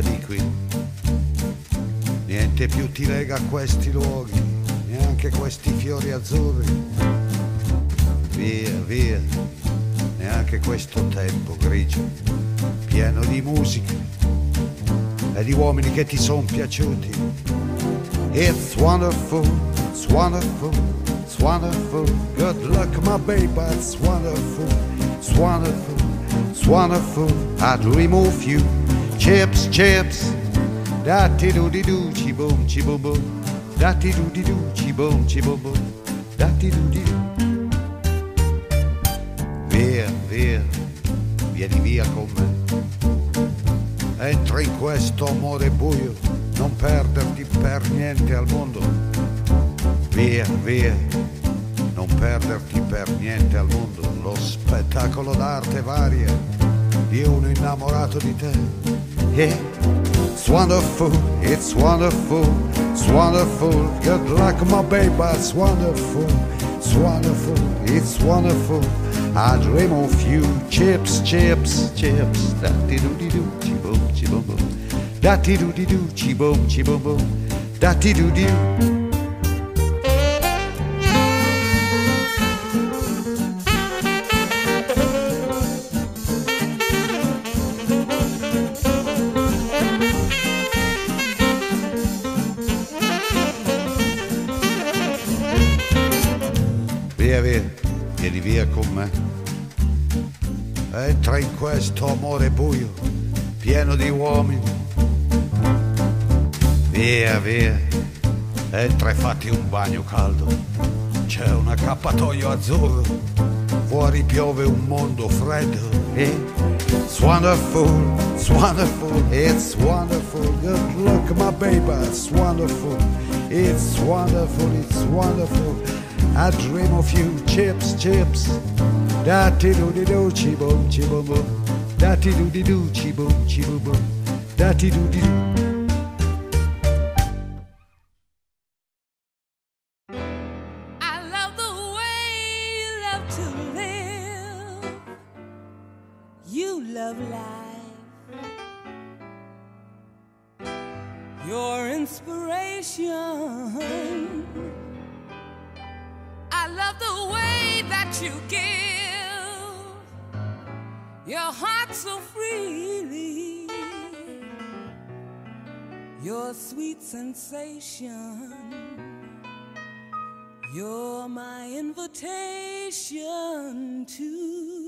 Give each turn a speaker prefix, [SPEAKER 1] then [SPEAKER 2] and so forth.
[SPEAKER 1] via di qui. Niente più ti lega a questi luoghi, neanche questi fiori azzurri. Via, via, neanche questo tempo grigio, pieno di musica e di uomini che ti sono piaciuti. It's wonderful, it's wonderful, it's wonderful. Good luck, my baby, it's wonderful, it's wonderful, it's wonderful. I'd remove you. Chips, chips. Da ti do di do, ci boom, ci boom boom. Da ti do di do, ci boom, ci boom boom. Da ti do di do. Via, via, vieni via con me. Entra in questo amore buio, non perderti per niente al mondo. Via, via, non perderti per niente al mondo. Lo spettacolo d'arte varia di uno innamorato di te. Yeah. It's wonderful, it's wonderful, it's wonderful. Good luck, my baby, it's wonderful, it's wonderful, it's wonderful. I dream of you, chips, chips, chips. Da ti do di do, chi boom, chi boom boom. Da ti do di do, chi boom, chi boom boom. Da ti do di do. Via, vieni via con me. Entra in questo amore buio, pieno di uomini. Via, via, entra e fatti un bagno caldo. C'è un accappatoio azzurro, fuori piove un mondo freddo. E It's wonderful, it's wonderful, it's wonderful. Good luck, my baby, it's wonderful, it's wonderful, it's wonderful. I dream of you, chips, chips. Da ti do di do, chi boom, chi boom boom. Da ti do di do, chi boom, chi boom boom. Da ti do di do.
[SPEAKER 2] I love love the way that you give your heart so freely. Your sweet sensation. You're my invitation to